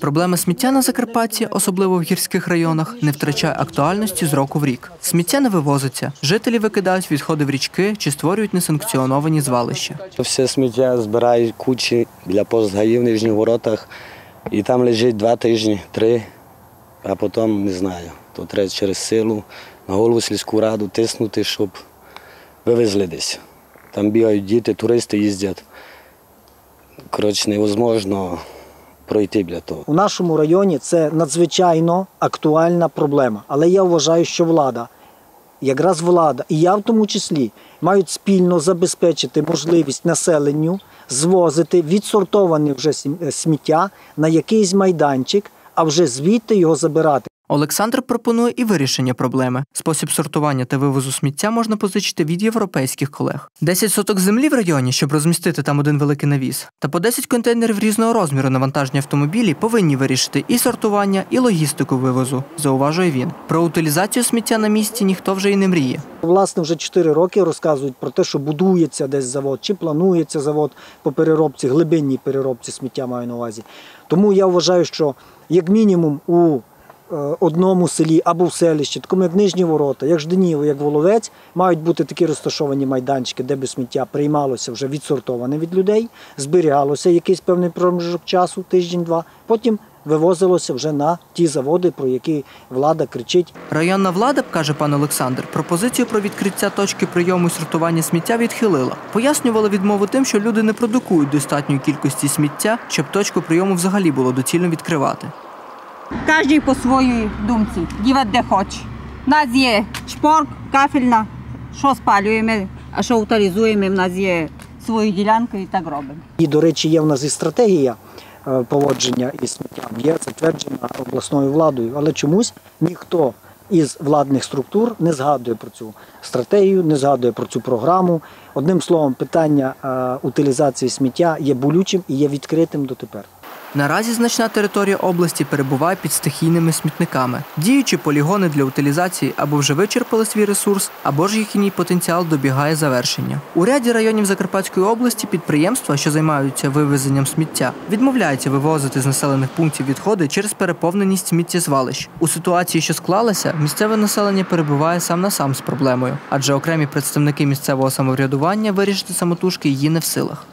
Проблема сміття на Закарпатті, особливо в гірських районах, не втрачає актуальності з року в рік. Сміття не вивозиться. Жителі викидають відходи в річки чи створюють несанкціоновані звалища. Все сміття збирають кучі для постгаїв в нижніх воротах, і там лежить два тижні, три, а потім не знаю. То треба через силу на голову сільську раду тиснути, щоб вивезли десь. Там бігають діти, туристи їздять. Коротше, невозможно пройти для того. У нашому районі це надзвичайно актуальна проблема. Але я вважаю, що влада, якраз влада, і я в тому числі, мають спільно забезпечити можливість населенню звозити відсортоване вже сміття на якийсь майданчик, а вже звідти його забирати. Олександр пропонує і вирішення проблеми. Спосіб сортування та вивозу сміття можна позичити від європейських колег. 10 соток землі в районі, щоб розмістити там один великий навіс, та по 10 контейнерів різного розміру на вантажні автомобілі повинні вирішити і сортування, і логістику вивозу, зауважує він. Про утилізацію сміття на місці ніхто вже й не мріє. Власне, вже 4 роки розказують про те, що будується десь завод, чи планується завод по переробці, глибинній переробці сміття маю на увазі. Тому я вважаю, що як мінімум у одному селі або в селищі, такому як Нижні Ворота, як Жденіво, як Воловець, мають бути такі розташовані майданчики, де би сміття приймалося вже відсортоване від людей, зберігалося якийсь певний проміжок часу, тиждень-два, потім вивозилося вже на ті заводи, про які влада кричить Районна влада, каже пан Олександр, пропозицію про відкриття точки прийому і сортування сміття відхилила. Пояснювала відмову тим, що люди не продукують достатньої кількості сміття, щоб точку прийому взагалі було доцільно відкривати. Кожен по своїй думці, дівати де хоче. У нас є шпорк, кафельна, що спалюємо, а що утилізуємо, в нас є свої ділянки і так робимо. І, до речі, є в нас і стратегія е, поводження із сміттям, є затверджена обласною владою, але чомусь ніхто із владних структур не згадує про цю стратегію, не згадує про цю програму. Одним словом, питання е, утилізації сміття є болючим і є відкритим дотепер. Наразі значна територія області перебуває під стихійними смітниками. Діючі полігони для утилізації або вже вичерпали свій ресурс, або ж їхній потенціал добігає завершення. У ряді районів Закарпатської області підприємства, що займаються вивезенням сміття, відмовляються вивозити з населених пунктів відходи через переповненість сміттєзвалищ. У ситуації, що склалася, місцеве населення перебуває сам на сам з проблемою, адже окремі представники місцевого самоврядування вирішити самотужки її не в силах.